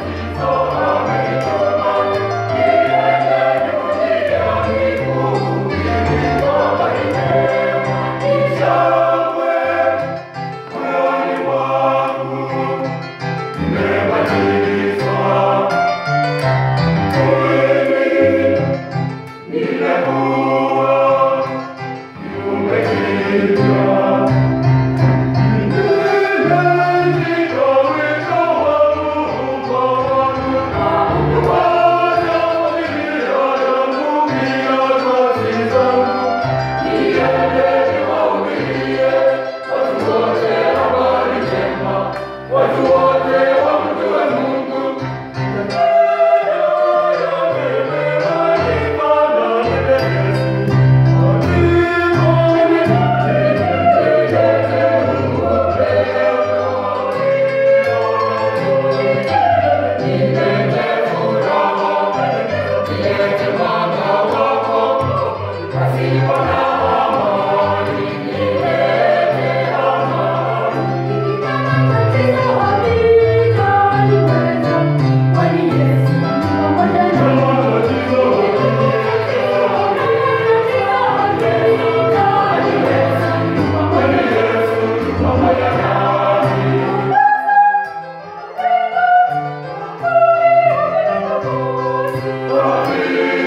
Oh. Amém.